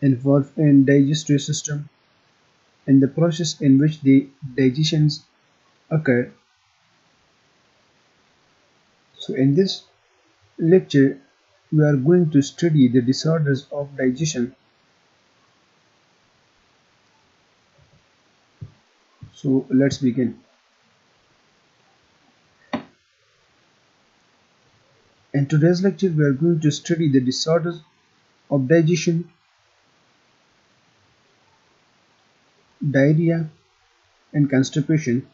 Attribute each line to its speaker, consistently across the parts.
Speaker 1: involved in digestive system in the process in which the digestions occur. So in this lecture we are going to study the disorders of digestion. So let's begin. In today's lecture we are going to study the disorders of digestion diarrhea and constipation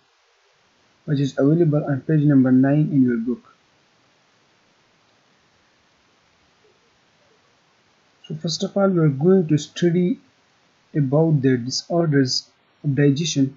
Speaker 1: which is available on page number 9 in your book. So first of all we are going to study about the disorders of digestion.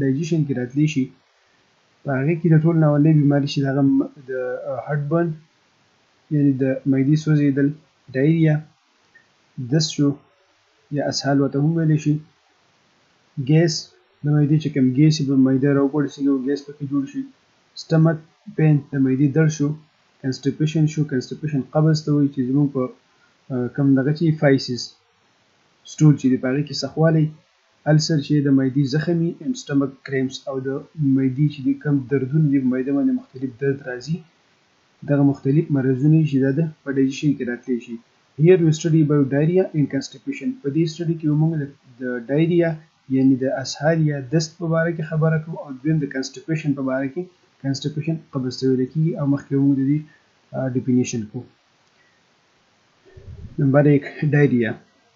Speaker 1: ډایجیشن کې راتلی شي په هغه کې د ټول نه اولې بیماری چې دغه د هارت برن یعنی د معدې سوځیدل ډایریا دس شو یا اسهال وته هم ویل شي ګیس د معدې چې کوم ګیس په معده راوپړسي او ګیس پکې جوړ شي سټمک پین د معدې درد شو کنسټیپیشن شو کنسټیپیشن قبض ته وایي چې زموږ په کم دغه چې فایسز سټول چې دی په هغې کې سخوالی السر چې د معدي زخم وي، and stomach cramps، او د معدي چې دي کوم دردونه دي په معده باندې مختلف درد راځي دغه مختلف مرضونه دي چې دا د په ډایجیشن کې راتلی شي. Here we study about diarrhea and constipation په دې سټډي کې به موږ د ډایریا یعنی د اسهال یا دست په باره کې خبره کوو او دویم د کنسټیپیشن په باره کې کنسټیپیشن قبض ته ویل کیږي او مخکې موږ د دې ډیفینیشن کوو. نمبر 1 ډایریا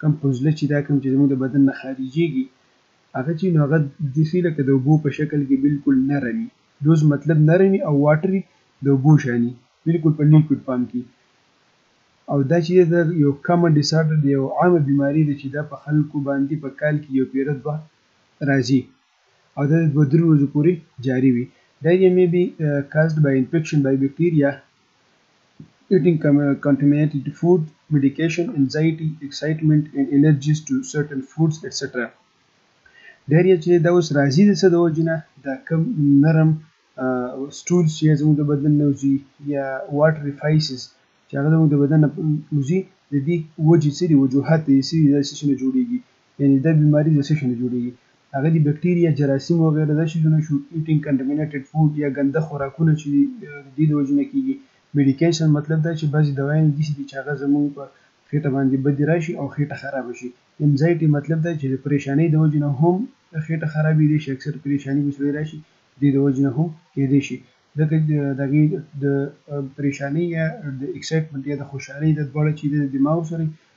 Speaker 1: کوم فضله چې دا کوم چې زموږ د بدن نه خارجېږي هغه چې نو هغه داسې لکه د اوبو په شکل کې بلکل نرم وي دوز مطلب نرم وي او واټري د اوبو شاني بلکل په لیکوډ فارم کې او دا چې دا یو کامن ډیس آرډر دی یو عامه بیماري ده چې دا په خلکو باندې په کال کې یو پیره دوه راځي او دا د دوه درې ورځو پورې جاري وي دا یې مې بي کازډ بای انفیکشن بای بکټیریا eating contaminated food, medication, anxiety, excitement and allergies to certain foods etc. ډېر یې چې دا اوس راځي د څه د وجې نه دا کم نرم سټول چې زموږ د بدن نه وځي یا واټر ریفایسز چې هغه زموږ د بدن نه وځي د دې وجې څه دي وجوهات یې څه دي داسې څه نه جوړېږي یعنی دا بیماری د څه شي نه جوړیږي هغه دي بکټیریا جراثیم وغیره دا چیزونه نه شو ایټینګ کنټمینیټیډ فوډ یا ګنده خوراکونه چی د دی د وجی نه کیږي میډیکیشن مطلب دا چی بعضی دوایانی دسی دی چی هغه زمونږ په خیټه باندی بدی راشی او خیټه خرابه شی انزایټی مطلب دا چی د پریشانی د وجی نه هم خیټه خرابیدی شی اکثر پریشانی به سړی راشی د دی د وجی نه هم کیدای شی ځکه چی د هغی د پریشانی یا د ایکسایټمنټ یا د خوشحالی دا دواړه چی دی د دماغ سره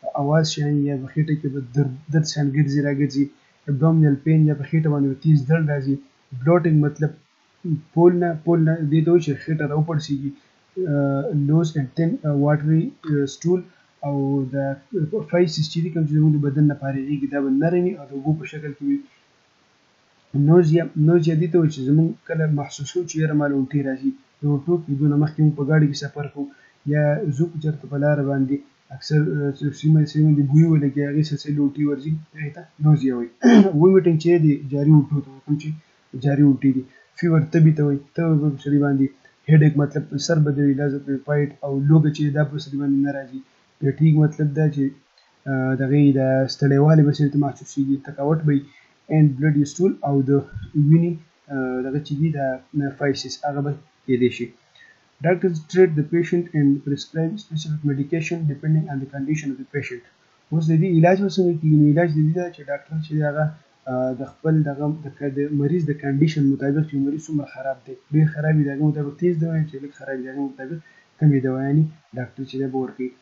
Speaker 1: په اواز شايي يا په خېټه کې به درد درد شان ګرځي راګرځي، Abdominal pain، يا په خېټه باندې به تېز دړ راځي، Bloating، مطلب پول نه پول نه دې ته وايي چې خېټه راوپړسېږي، Loose and thin watery stool، او دا فيسز چې دي کوم چې زموږ د بدن نه فارغېږي دا به نرم وي او د اوبو په شکل کې وي، نوز یا نوز یا دې ته وایي چې زموږ کله محسوسوو چې یاره ماله الټي راځي، د الټو کېدو نه مخکې موږ په ګاډي کې سفر کوو یا ځو که چېرته په لاره باندې اکثر څه سیمه سیمه باندې بوی ولګي هغې سلسلې له الټي ورځي هغې ته نوز یا وایي. وومیټنګ چې دی جاري الټو ته وایي کوم چې جاري الټي دي. فیور تبي ته وایي، تبه به په سړي باندې هیډیک مطلب سر بدوي، لازم پې پایټ او لوګه چې دا په سړي باندې نه راځي. پیټیګ مطلب دا چې دغې د ستړې والې مسیل ته محسوسیږي تکاوټ به اینډ بلډ یو سټول او د وینې دغه چې دي دا فایسس هغه به کېدې شي ډاکټرز ټریټ د پیشنټ اینډ پرسکرایب سپیسیفیک میډیکیشن ډیپندینګ آن د کنډیشن اف د پیشنټ اوس د دې علاج وسنګ کیږي نو علاج د دې دا چې ډاکټر چې هغه د خپل دغه د مریض د کنډیشن مطابق چې مریض څومره خراب دی ډیر خراب دی هغه مطابق تیز دوا چې لږ خراب دی هغه مطابق کمې دوا یعنی ډاکټر چې دا به ورکړي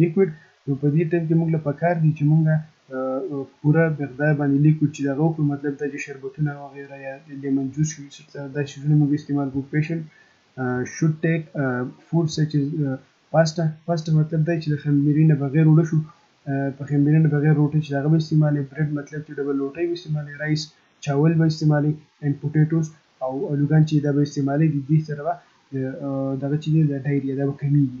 Speaker 1: لیکویډ نو په دې ټیم کې موږ له پکار دي چې موږ پوره مقدار باندې لیکویډ چې دغه وکړو مطلب دا چې شربتونه وغیره یا لیمن جوس شو دا شیزونه موږ استعمال کوو پیشنټ شوډ ټیک فوډ سچ از پاستا پاستا مطلب دا چې د خمیرې نه بغیر وړه شو په خمیرې نه بغیر روټي چې دغه به استعمالې بریډ مطلب چې ډبل روټي به استعمالې رایس چاول به استعمالې اینډ پوټیټوز او الوګان چې دا به استعمالې دي دې سره به دغه چې دی د ډایریا دا به کمیږي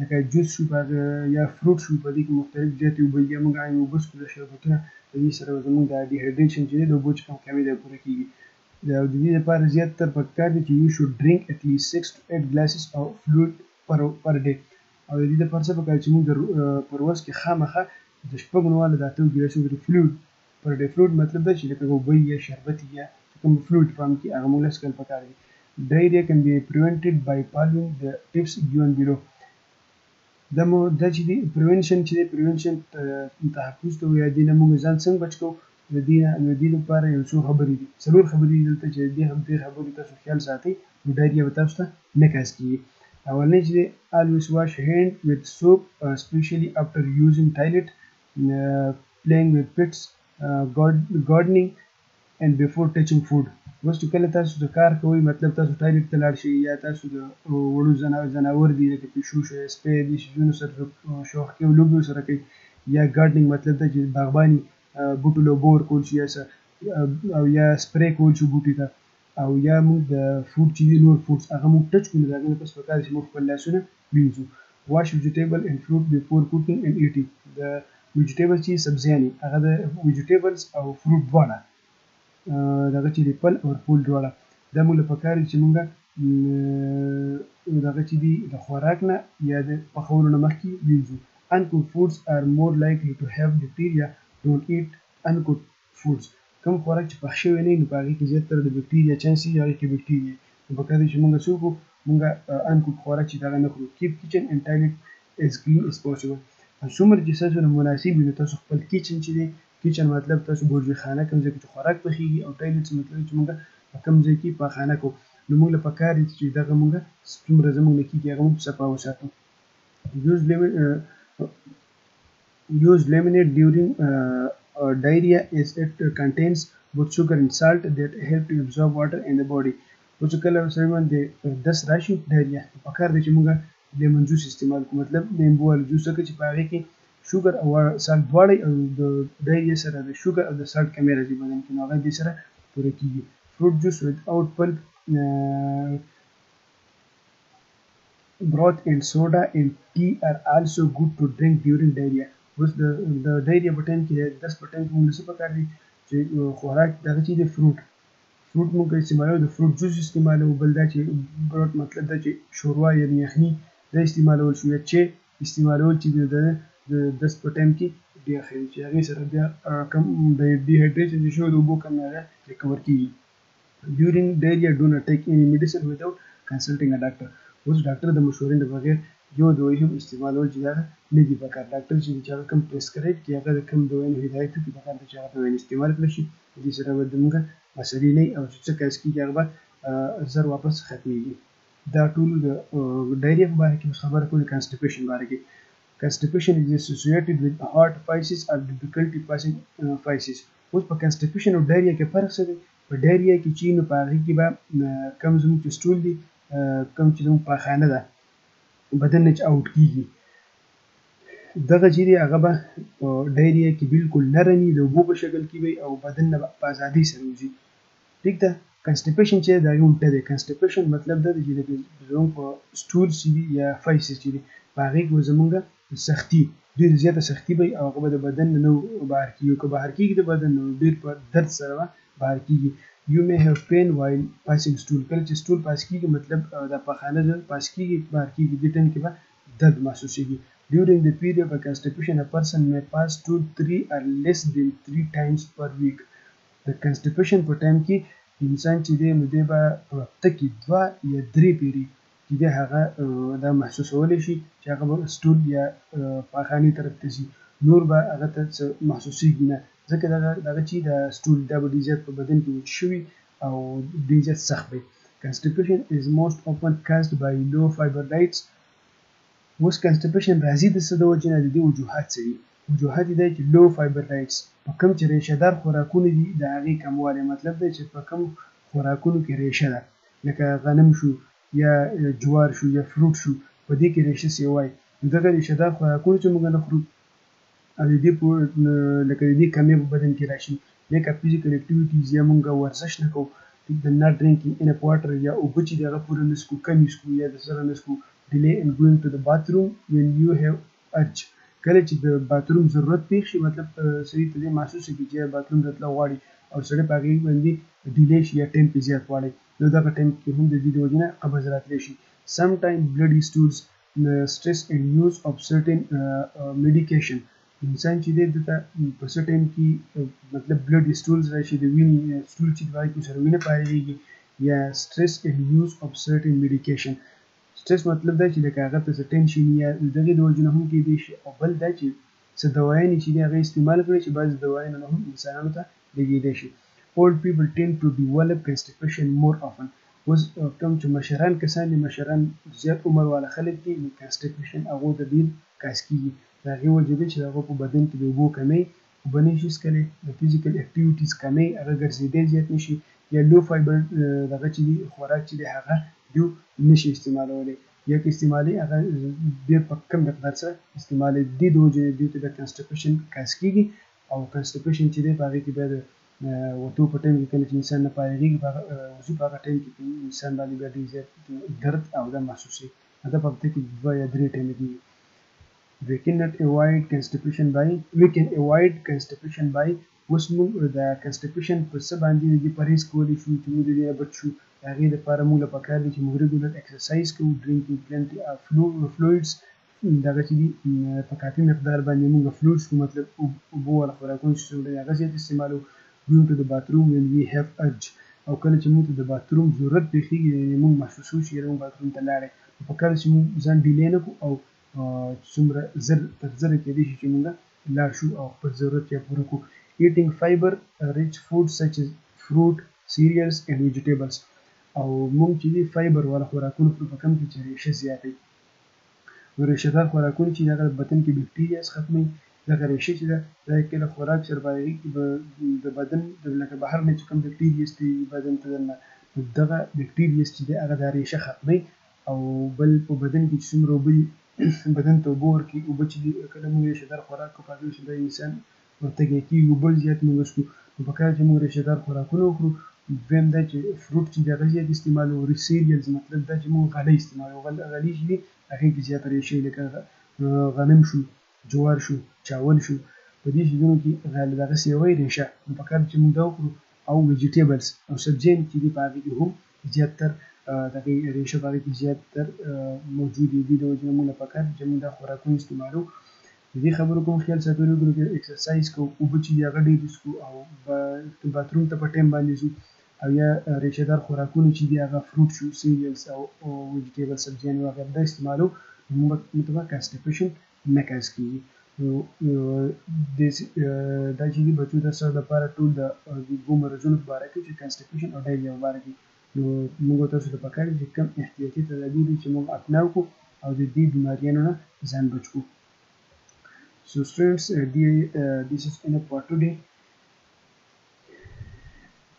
Speaker 1: لکه جوس شو په هغه یا فروټ شو په دې کې مختلف زیاتې اوبه یا موږ عام اوبه څکو دا شربتونه د دې سره به زموږ دا ډي هایډریشن چې دی د اوبو چې کوم کمی دی پوره کیږي د او د دې لپاره زیات تر پکار دی چې یو شو ډرینک اټ لیست 6 ټو 8 ګلاسز او فلویډ پر پر ډی او د دې لپاره څه پکار چې موږ د پر ورځ کې خامخا د شپږ نواله د اته ګلاسو د فلویډ پر ډی فلوډ مطلب دا چی لکه اوبه یا شربت یا چی کوم فلوډ پام کی هغه مو لس کال پکار دی ډایریا کن بی پریونټیډ بای پالوینګ د ټیپس ګیون بیلو دا مو دا چی دی پریونشن چی دی پریونشن تحفظ ته وایې دینه مونږ ځان څنګ بچ کو د دینه نو دی د پاره یو څو خبری دی څلور خبری دی دلته چی دی هم دی خبری تاسو خیال ساتی نو ډایریا به تاسو ته نه کاز کیږی اولنی چی دی الویس واش هینډ ویت سوپ سپیشلی افټر یوزینګ ټایلټ پلینګ ویت پټس ګارډنینګ اینډ بیفور ټچینګ فوډ اوس چې کله تاسو د کار کوئ مطلب تاسو ټایلټ ته لاړ شئ یا تاسو د وړو ځناور دي لکه پیشو شو یا سپی دې سیزونو سره شوق کې او لوبې ورسره کوي یا ګارډنینګ مطلب دا چې باغباني بوټو له اوبه ورکول شي یا څه او یا سپرې کول شي بوټي ته او یا موږ د فوډ چې دي نور فوډس هغه موږ ټچ کړو نو د هغه نه پس په کار ده چې موږ خپل لاسونه وینځو Wash vegetable and fruit before cooking and eating د ویجیټیبل چې سبزیانې هغه د ویجیټیبلز او فروټ دواړه دغه چې دي پل او پول دواړه دا موږ له پکار دي چې موږ دغه چې دي د خوراک نه یا د پخولو نه مخکې وینځو Uncooked foods are more likely to have bacteria Don't eat uncooked فوډز، کوم خوراک چې پخ شوی نه وي نو په هغې کې زیات تر د بکټیریا چانس وي چې هغې کیبیټ کیږي نو پکار دی چې مونږ څه وکړو مونږ ان کوک خوراک چې هغه نه خورو کیپ کیچن اینډ ټایلټ ایز کلین ایز پاسیبل او څومره چې ستاسو نه مناسب وي نو تاسو خپل کیچن چې دی کیچن مطلب تاسو بورجی خانه کوم ځای کې چې خوراک پخیږي او ټایلټس مطلب چې مونږ په کوم ځای کې پاخانه کوو نو مونږ له پکار دی چې دغه مونږ څومره زمونږ نه کیږي هغه مونږ صفا وساتو یوز لیمن Use lemonade during uh, diarrhea as it contains both sugar and salt that help to absorb water in the body. او چې کله سړی باندې دس راشي ډایریا په کار دی چې موږ لیمون جوس استعمال کوو مطلب لیمبو والو جوس ځکه چې په هغې کې شوګر او سالټ دواړه او د ډایریا سره د شوګر او د سالټ کمی راځي بدن کې نو هغه دې سره پوره کیږي فروټ جوس ود اوټ پلپ Broth and soda and tea are also good to drink during diarrhea. اوس د د ډایریا په ټایم کې د دس په ټایم کې موږ څه پکار دي چې خوراک دغه چې د فروټ فروټ موږ استعمالو د فروټ جوس استعمالو بل دا چې بروت مطلب دا چې شوروا یا یخني دا استعمالول شو یا چې استعمالول چې د د دس په ټایم کې ډیر خیر چې هغه سره بیا کم د ډیهایډریشن چې شو د وبو کم نه ریکور کیږي During diarrhea do not take any medicine without consulting a doctor اوس ډاکټر د مشورې نه بغیر یو دوی هم استعمالول چې دا نه دي پکار ډاکټر چې چې هغه کوم پریسکرایب کې هغه د کوم دوی نه هدایت وکړي پکار ده چې هغه دوی استعمال کړی شي په دې سره به دمګه مسلې نه او چې څه کاس کیږي هغه به زر واپس ختمیږي دا ټول د ډایریا په باره کې اوس خبره کوو د کانسټیپیشن باره کې Constipation is associated with heart physis or difficulty passing uh, physis. اوس په کنسټیپشن او ډایریا کې فرق څه دی؟ په ډایریا کې چې نو په هغې کې به کم زموږ چې سټول دي کم چې زموږ پاخانه ده بدن نه چې آوټ کېږي دغه چې دی هغه به په ډایریا کې بالکل نرم وي د اوبو په شکل کې وي او بدن نه په ازادۍ سره وځي ټیک ده کنسټیپیشن چې دا یو الټه دی کنسټیپیشن مطلب دا دی چې لکه زموږ په سټول چې دي یا فیسز چې دي په هغې کې به زموږ سختي ډېر زیاته سختي به وي او هغه به د بدن نه نو بهر کېږي که بهر کېږي د بدن نو ډېر په درد سره به بهر کېږي یو مې هیو پین وایل پاسینګ سټول کله چې سټول پاس کېږي مطلب دا پخانه زر پاس کېږي بهر کېږي دې ټایم کې به درد محسوسېږي During the period of constipation, a person may pass 2, 3 or less than 3 times per week. د کنسټیپیشن په ټایم کې انسان چې دی نو دی به په هفته کې دوه یا درې پیري چې دی هغه دا محسوسولی شي چې هغه به سټول یا پاخانې طرف ته ځي نور به هغه ته څه محسوسیږي نه ځکه دغه دغه چې دا سټول دا به ډیر زیات په بدن کې وچ شوي او ډیر زیات سخت دی کنسټیپیشن از موسټ اوپن کاسډ بای لو فایبر ډایټس اوس کنسټیپیشن راځي د څه د وجې نه د دې وجوهات څه دي وجوهات یې دا دي چې لو فایبر ډایټس په کوم چې ریشه دار خوراکونه دي د هغې کموالی مطلب دا چې په کوم خوراکونو کې ریشه ده لکه غنم شو یا جوار شو یا فروټ شو په دې کې ریشه سیوای نو دغه ریشه دار خوراکونه چې موږ نه خورو او د دې لکه د دې کمې په بدن کې راشي لیک اپ فزیکل اکټیویټیز یا موږ ورزش نه کوو ټیک د ناټ ډرینکینګ انف واټر یا اوبه چې د هغه پوره نه څکو کمې څکو یا د سره نه څکو ډیلې ان ګوینګ ټو د باث روم وین یو هیو اچ کله چې د باتروم ضرورت پېښ شي مطلب سړي ته دې محسوسه کړي چې باتروم ته تلل غواړي او سړي په هغې باندې ډيلې شي يا ټايم پې زيات واړی نو دغه ټايم کې هم ددې د وجې نه قبض راتلې شي سم ټايم بلډي سټولز سټريس اينډ يوز اف سرټين ميډيکيشن انسان چې دې دته په څه ټايم کې مطلب بلډي سټولز راشي د ويني سټول چې دواړي کوم سره وينه پاريږي يا سټريس اينډ يوز اف سرټين ميډيکيشن سټرس مطلب دا چې لکه هغه ته څه ټنشن يي يا د دغې د وجې نه هم کيدې شي او بل دا چې څه دوايانې چې دي هغه استعمال کړي چې بعضې دوايانو نه هم انسانانو ته لګيدې شي Old people tend to develop constipation more often اوس کوم چې مشران کسان دي مشران زيات عمر واله خلک دي نو Constipation هغو ته ډير کاس کيږي د هغې وجې دې چې د هغو په بدن کې د اوبو کمې خو به نشي څکلی، د فزیکل اکټیویټیز کمی، هغه ګرځیدل زیات نشي یا لو فایبر دغه چې دي خوراک چې دی هغه دیو نشي استعمالولی یا که استعمالوي هغه ډیر په کم مقدار سره استعمالوي د دې د وجې نه دیو ته بیا کنسټیپیشن کاز کیږي او کنسټیپیشن چې دی په هغه کې بیا د وتو په ټایم کې کله چې انسان نه فارغیږي په هغه وزي په هغه ټایم کې په انسان باندې بیا ډیر زیات درد او دا محسوسوي دا په هفته کې دوه یا درې ټایمه کیږي. وی کین ناټ ایوایډ کنسټیپیشن بای وی کین ایوایډ کنسټیپیشن بای اوس موږ د کنسټیپیشن په څه باندی د دی پرهیز کولی شو چی موږ د دی نه بچ شو د هغی د پاره موږ له پکار دی چی موږ ریګولر ایکسرسایز کوو ډرینکینګ پلنټی اف فلویډز دغه چی دی په کافی مقدار باندی موږ فلویډز کوو مطلب اوبه والا خوراکونه چی څومره دی هغه زیات استعمالوو ګوینګ ټو د باثروم وین وی هیف ارج او کله چی موږ ته د باثروم ضرورت پیښیږی یعنی موږ محسوسوو چی یاره موږ باثروم ته لاړی نو پکار ده چی موږ ځان ډیلی نه کړو او څومره زر تر زره کېدای شي چې موږ لاړ شو او خپل ضرورت یا پوره کو ایټینګ فایبر ریچ فوډ سچ از فروټ سیریلز اینډ ویجیټیبلز او موږ چې دی فایبر والا خوراکونو خورو په کم کې چې ریشه زیاتوي نو ریشه دار خوراکونه چې دغه بدن کې بکټیریاز ختموي دغه ریشه چې ده دا کې له خوراک سره باندې د بدن د لکه بهر نه چې کوم بکټیریاز دی بدن ته دننه دغه بکټیریاز چې دی هغه دا ریشه ختموي او بل په بدن کې چې څومره اوبه دي بدن ته اوبه ورکړي اوبه چې دي کله موږ رېشه دار خوراک کوو په هغې سره د انسان نو تږی کېږي اوبه زیات موږ څښو نو په کار ده چې موږ رېشه دار خوراکونه وخورو دویم دا چې فروټ چې دي هغه زیات استعمالوو سیریلز مطلب دا چې موږ غلۍ استعمالوو غلۍ چې دي هغې کې زیاته رېشه وي لکه غنم شو جوار شو چاول شو په دې څیزونو کې غل دغسې یوه رېشه نو په کار ده چې موږ دا وخورو او ویجیټیبلز او سبزیانې چې دي په هغې کې هم زیات تر دغی ریشه باغی کی زیات تر موجود دی دی د وجه نه موږ پکار دی چه موږ دا خوراکونه استعمالو د دی خبرو کوم خیال ساتو لوګی لوګی ایکسرسایز کو اوبه چی دی هغه ډیر سکو او باتروم ته په ټایم باندی زو او یا ریشه دار خوراکونه چی دی هغه فروټ شو سیریلز او ویجیټیبل سبزیانی وغیره دا استعمالو نو موږ به متبه کانسټیپیشن نه کش کیږي نو دا چې دي بچو د سر لپاره ټول د دوو مرضونو په باره کې چې کنسټیپیشن او ډایریا په باره کې نو موږ او تاسو ته په کار دي چې کوم احتیاطي تدابیر دي چې موږ اپنا کړو او د دې بیماریانو نه ځان بچ کړو سو سټوډنټس دی دیس از ان فار ټوډے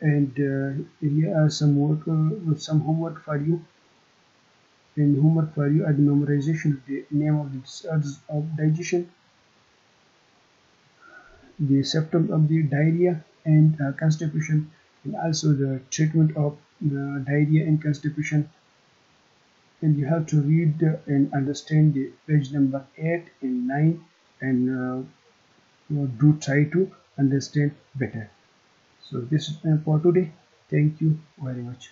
Speaker 1: and uh, here are some work uh, some homework for you and homework for you are the memorization of the name of the disorders of digestion the septum of the diarrhea and uh, constipation and also the treatment of diarrhea and constipation and you have to read and understand the page number 8 and 9 and uh, do try to understand better so this is for today thank you very much